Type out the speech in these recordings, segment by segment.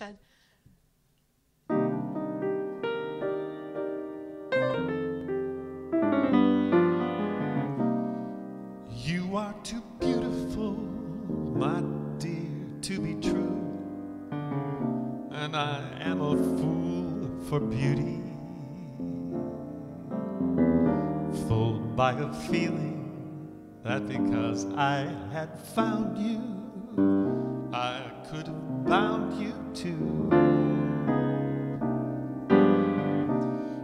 shed. You are too beautiful, my dear, to be true. And I am a fool for beauty. Fooled by a feeling that because I had found you, could have bound you to.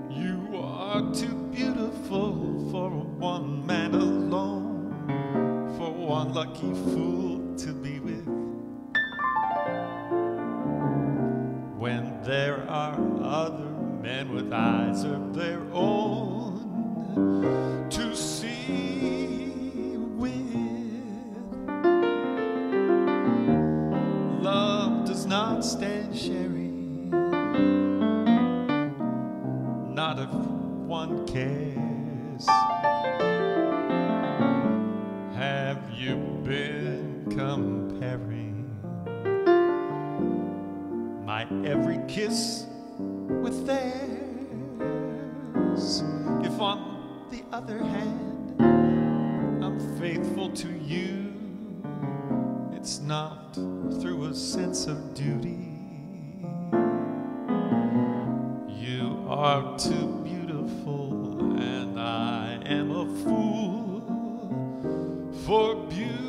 You are too beautiful for one man alone, for one lucky fool to be with. When there are other men with eyes of their own to see sharing, not if one cares. Have you been comparing my every kiss with theirs? If on the other hand, I'm faithful to you, it's not through a sense of duty. Are too beautiful, and I am a fool for beauty.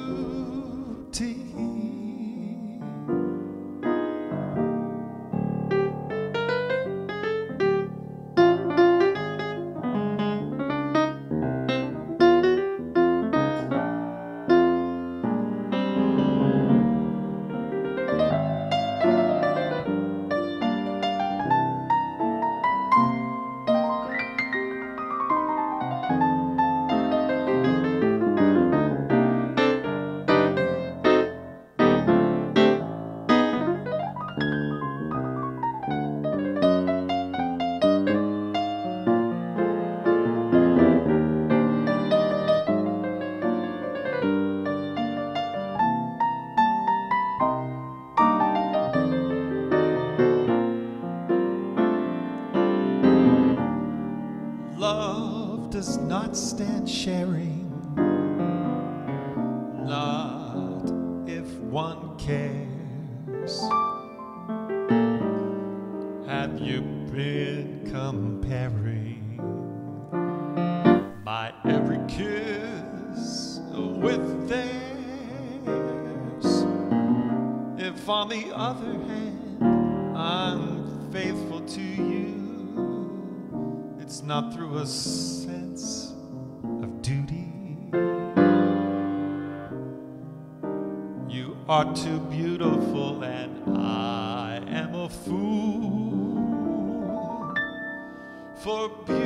Love does not stand sharing, not if one cares. Have you been comparing my every kiss with theirs? If on the other hand not through a sense of duty. You are too beautiful, and I am a fool for.